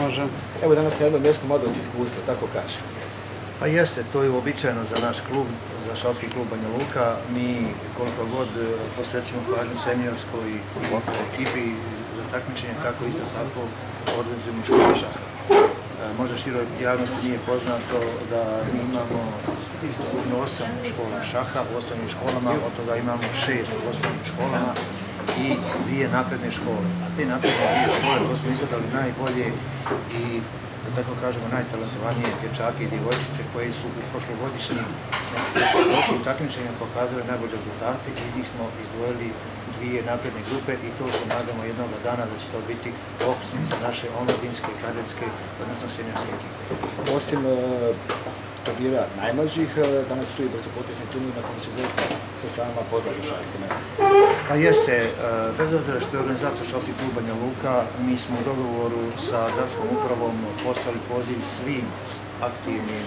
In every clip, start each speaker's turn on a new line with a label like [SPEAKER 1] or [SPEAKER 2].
[SPEAKER 1] Može.
[SPEAKER 2] Evo danas na jednom mjestu model iskustva, tako kaže.
[SPEAKER 3] Pa jeste, to je uobičajeno za naš klub, za šalski klub Banja Luka. Mi koliko god e, posvećujemo pažnju seniorskoj ekipi za takmičenje, tako isto tako organizujemo školu šaha. E, možda široj javnosti nije poznato da mi imamo osam škola šaha u osnovnim školama, od toga imamo šest u osnovnim školama i dvije napredne škole. A te napredne dvije škole, to smo izadali najbolje i da tako kažemo, najtalentovanije dječake i djevojčice koje su u prošlogodišnjim prošlim takmičenjima pokazali najbolje rezultate i njih smo izdvojili dvije napredne grupe i to se nadamo jednog dana da će to biti okusnica naše omladinske, kadetske, odnosno senjorske ekipe.
[SPEAKER 2] Osim e, karijera najmlađih, e, danas tu i brzopotezni turnir na kojem su zaista sa sama poznate šalske mene.
[SPEAKER 3] Pa jeste, e, bez obzira što je organizator šalskih klubanja Luka, mi smo u dogovoru sa gradskom upravom poslali poziv svim aktivnim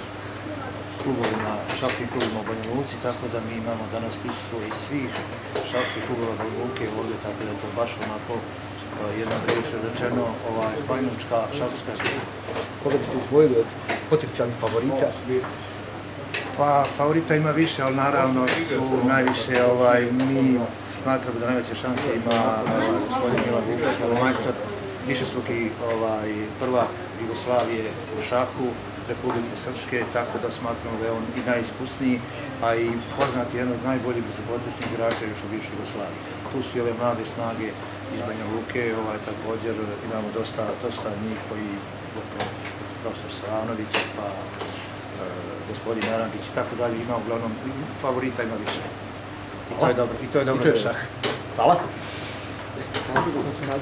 [SPEAKER 3] klubovima, šalskih klubima u Banja Luci, tako da mi imamo danas prisustvo i svih šalskih klubova Banja Luke ovdje, tako da je to baš onako jedna previše rečeno ovaj, banjučka šalska ekipa.
[SPEAKER 2] Koga biste izvojili od potencijalnih favorita?
[SPEAKER 3] Pa favorita ima više, ali naravno su najviše, ovaj, mi smatramo da najveće šanse ima ovaj, gospodin Milan Vukas, majstor, više struki ovaj, prva Jugoslavije u šahu, Republike Srpske, tako da smatramo da je on i najiskusniji, a i poznat je jedan od najboljih životesnih igrača još u bivšoj Jugoslaviji. Tu su i ove mlade snage iz Banja Luke, ovaj, također imamo dosta, dosta njih koji, profesor Savanović, pa e, gospodin Narangić i tako dalje, ima uglavnom favorita, ima više. I to je dobro, i to je dobro za šah.
[SPEAKER 2] Hvala. Hvala.